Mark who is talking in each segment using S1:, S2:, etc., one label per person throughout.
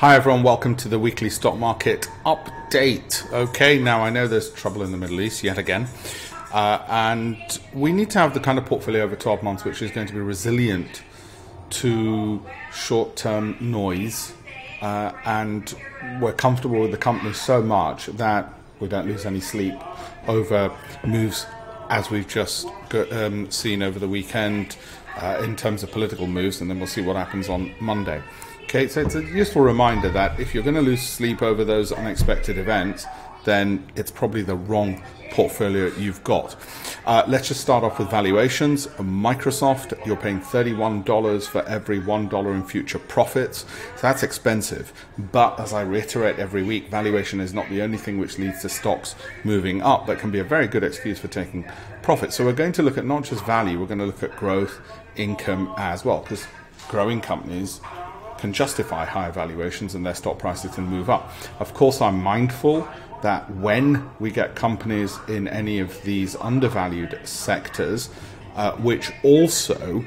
S1: Hi, everyone. Welcome to the weekly stock market update. Okay, now I know there's trouble in the Middle East yet again. Uh, and we need to have the kind of portfolio over 12 months which is going to be resilient to short term noise. Uh, and we're comfortable with the company so much that we don't lose any sleep over moves as we've just um, seen over the weekend uh, in terms of political moves, and then we'll see what happens on Monday. Okay, so it's a useful reminder that if you're going to lose sleep over those unexpected events, then it's probably the wrong portfolio you've got. Uh, let's just start off with valuations. Microsoft, you're paying $31 for every $1 in future profits. So that's expensive. But as I reiterate every week, valuation is not the only thing which leads to stocks moving up, but can be a very good excuse for taking profits. So we're going to look at not just value, we're going to look at growth, income as well, because growing companies can justify higher valuations and their stock prices can move up. Of course, I'm mindful that when we get companies in any of these undervalued sectors, uh, which also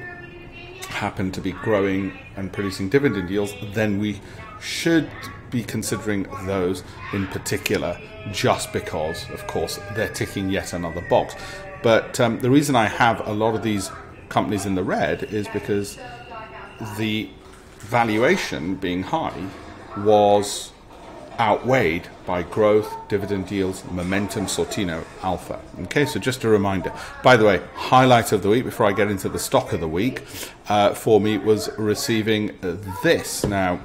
S1: happen to be growing and producing dividend yields, then we should be considering those in particular, just because, of course, they're ticking yet another box. But um, the reason I have a lot of these companies in the red is because the valuation being high was outweighed by growth, dividend yields, momentum, Sortino, alpha. Okay, so just a reminder. By the way, highlight of the week before I get into the stock of the week uh, for me was receiving this. Now,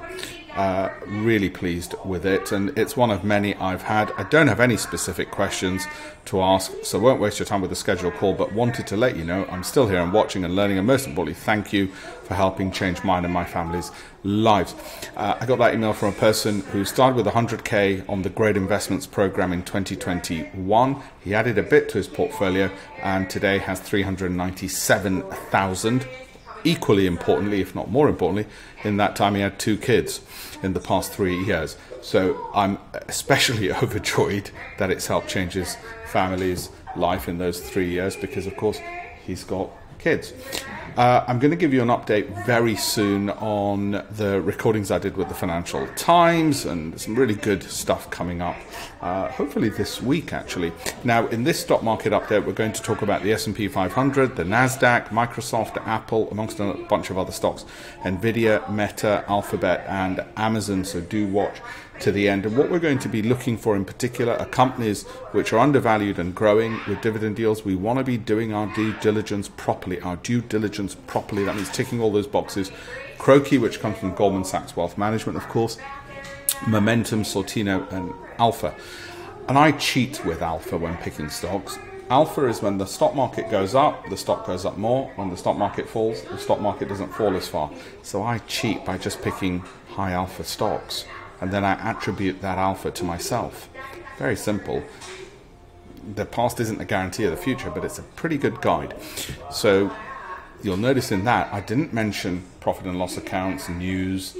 S1: uh, really pleased with it, and it's one of many I've had. I don't have any specific questions to ask, so won't waste your time with the scheduled call, but wanted to let you know I'm still here and watching and learning, and most importantly, thank you for helping change mine and my family's lives. Uh, I got that email from a person who started with 100k on the Great Investments program in 2021. He added a bit to his portfolio and today has 397,000 equally importantly, if not more importantly, in that time he had two kids in the past three years. So I'm especially overjoyed that it's helped change his family's life in those three years because, of course, he's got kids. Uh, I'm going to give you an update very soon on the recordings I did with the Financial Times and some really good stuff coming up. Uh, hopefully this week, actually. Now, in this stock market update, we're going to talk about the S&P 500, the Nasdaq, Microsoft, Apple, amongst a bunch of other stocks, Nvidia, Meta, Alphabet, and Amazon. So do watch to the end. And what we're going to be looking for in particular are companies which are undervalued and growing with dividend deals. We want to be doing our due diligence properly, our due diligence properly. That means ticking all those boxes. CROCI, which comes from Goldman Sachs Wealth Management, of course, Momentum, Sortino, and Alpha. And I cheat with Alpha when picking stocks. Alpha is when the stock market goes up, the stock goes up more. When the stock market falls, the stock market doesn't fall as far. So I cheat by just picking high alpha stocks and then I attribute that alpha to myself. Very simple. The past isn't a guarantee of the future, but it's a pretty good guide. So you'll notice in that I didn't mention profit and loss accounts, news,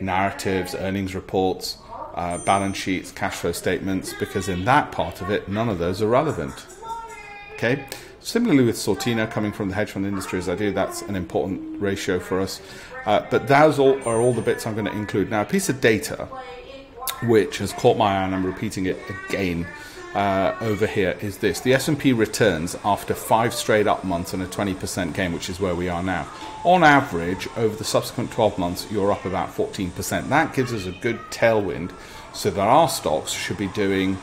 S1: narratives, earnings reports, uh, balance sheets, cash flow statements, because in that part of it, none of those are relevant. Okay? Similarly with Sortino coming from the hedge fund industry as I do, that's an important ratio for us. Uh, but those all, are all the bits I'm going to include. Now, a piece of data which has caught my eye, and I'm repeating it again uh, over here, is this: the S&P returns after five straight up months and a 20% gain, which is where we are now. On average, over the subsequent 12 months, you're up about 14%. That gives us a good tailwind, so that our stocks should be doing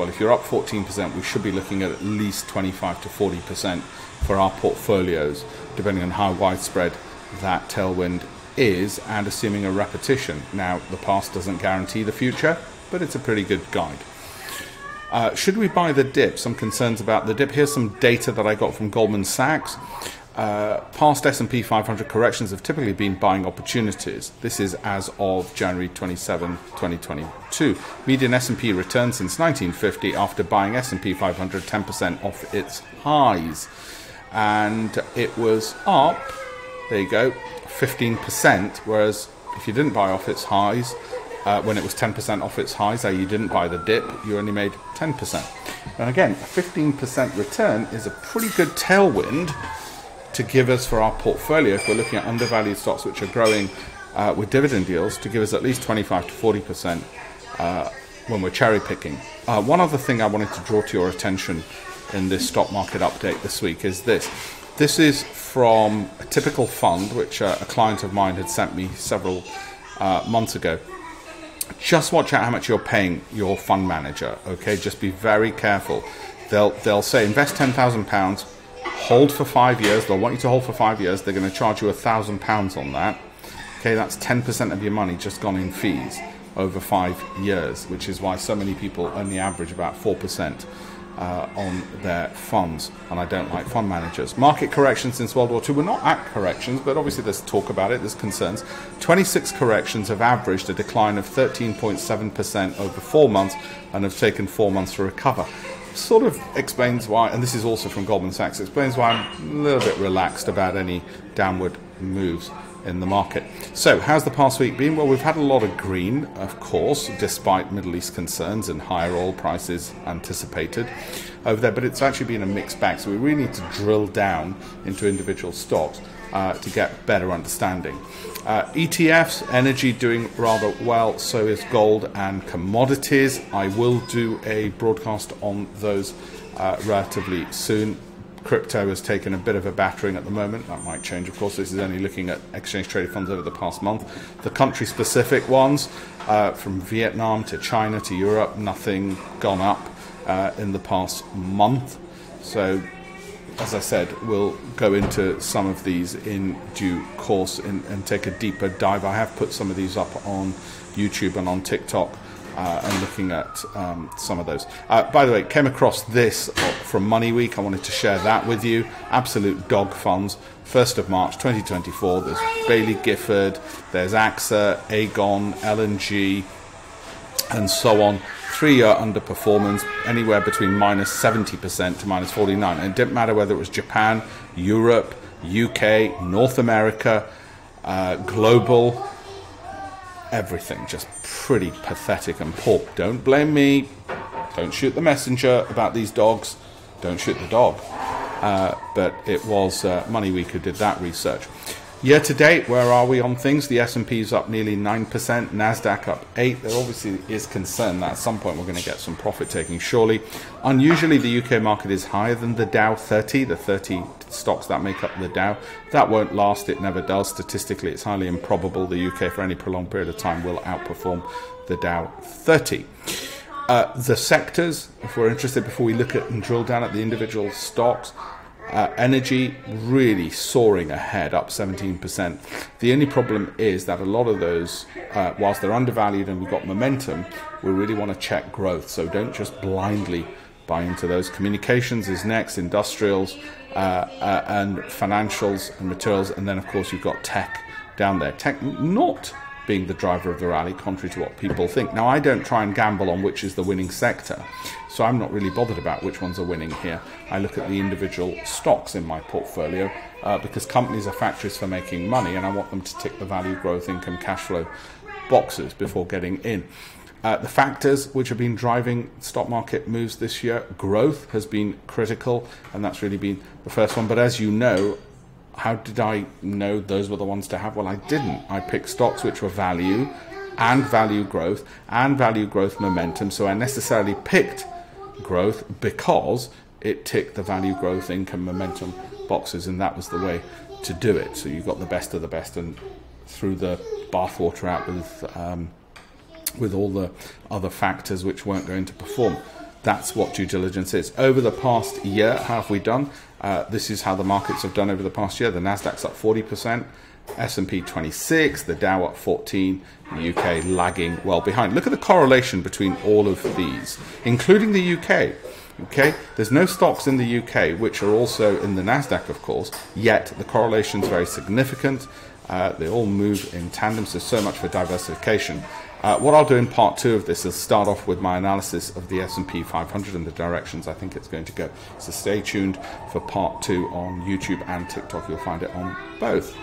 S1: well. If you're up 14%, we should be looking at at least 25 to 40% for our portfolios, depending on how widespread that tailwind is and assuming a repetition. Now, the past doesn't guarantee the future, but it's a pretty good guide. Uh, should we buy the dip? Some concerns about the dip. Here's some data that I got from Goldman Sachs. Uh, past S&P 500 corrections have typically been buying opportunities. This is as of January 27, 2022. Median S&P return since 1950 after buying S&P 500 10% off its highs, and it was up there you go, 15%. Whereas if you didn't buy off its highs, uh, when it was 10% off its highs, so you didn't buy the dip, you only made 10%. And again, a 15% return is a pretty good tailwind to give us for our portfolio if we're looking at undervalued stocks which are growing uh, with dividend deals to give us at least 25 to 40 percent uh, when we're cherry picking. Uh, one other thing I wanted to draw to your attention in this stock market update this week is this. This is from a typical fund, which uh, a client of mine had sent me several uh, months ago. Just watch out how much you're paying your fund manager. Okay, just be very careful. They'll they'll say invest ten thousand pounds, hold for five years. They'll want you to hold for five years. They're going to charge you a thousand pounds on that. Okay, that's ten percent of your money just gone in fees over five years, which is why so many people only average about four percent uh, on their funds, and I don't like fund managers. Market corrections since World War II were not at corrections, but obviously there's talk about it, there's concerns. 26 corrections have averaged a decline of 13.7% over four months and have taken four months to recover. Sort of explains why, and this is also from Goldman Sachs, explains why I'm a little bit relaxed about any downward moves in the market. So, how's the past week been? Well, we've had a lot of green, of course, despite Middle East concerns and higher oil prices anticipated over there, but it's actually been a mixed bag. So, we really need to drill down into individual stocks uh, to get better understanding. Uh, ETFs, energy doing rather well, so is gold and commodities. I will do a broadcast on those uh, relatively soon crypto has taken a bit of a battering at the moment. That might change, of course. This is only looking at exchange traded funds over the past month. The country specific ones, uh, from Vietnam to China to Europe, nothing gone up uh, in the past month. So, as I said, we'll go into some of these in due course and, and take a deeper dive. I have put some of these up on YouTube and on TikTok uh, and looking at um, some of those. Uh, by the way, came across this from Money Week. I wanted to share that with you. Absolute dog funds. 1st of March 2024. There's Baillie Gifford, there's AXA, Aegon, L&G, and so on. Three year underperformance, anywhere between minus 70% to minus 49 And it didn't matter whether it was Japan, Europe, UK, North America, uh, global, everything just pretty pathetic and poor. Don't blame me. Don't shoot the messenger about these dogs. Don't shoot the dog. Uh, but it was uh, Money who did that research. Year to date, where are we on things? The S&P is up nearly 9%, Nasdaq up 8. There obviously is concern that at some point we're going to get some profit taking surely. Unusually the UK market is higher than the Dow 30, the 30 stocks that make up the Dow. That won't last, it never does. Statistically, it's highly improbable the UK for any prolonged period of time will outperform the Dow 30. Uh, the sectors, if we're interested, before we look at and drill down at the individual stocks, uh, energy really soaring ahead, up 17%. The only problem is that a lot of those, uh, whilst they're undervalued and we've got momentum, we really want to check growth. So don't just blindly buy into those. Communications is next, industrials, uh, uh and financials and materials, and then of course you've got tech down there. Tech not being the driver of the rally, contrary to what people think. Now, I don't try and gamble on which is the winning sector, so I'm not really bothered about which ones are winning here. I look at the individual stocks in my portfolio uh, because companies are factories for making money, and I want them to tick the value, growth, income, cash flow boxes before getting in. Uh, the factors which have been driving stock market moves this year, growth has been critical, and that's really been the first one. But as you know, how did I know those were the ones to have? Well, I didn't. I picked stocks which were value and value growth and value growth momentum. So I necessarily picked growth because it ticked the value growth income momentum boxes, and that was the way to do it. So you got the best of the best and threw the bathwater out with um, with all the other factors which weren't going to perform. That's what due diligence is. Over the past year, how have we done? Uh, this is how the markets have done over the past year. The Nasdaq's up 40%, S&P 26, the Dow up 14, the UK lagging well behind. Look at the correlation between all of these, including the UK. Okay, there's no stocks in the UK which are also in the Nasdaq, of course. Yet the correlation is very significant. Uh, they all move in tandem. So so much for diversification. Uh, what I'll do in part two of this is start off with my analysis of the S&P 500 and the directions I think it's going to go. So stay tuned for part two on YouTube and TikTok. You'll find it on both.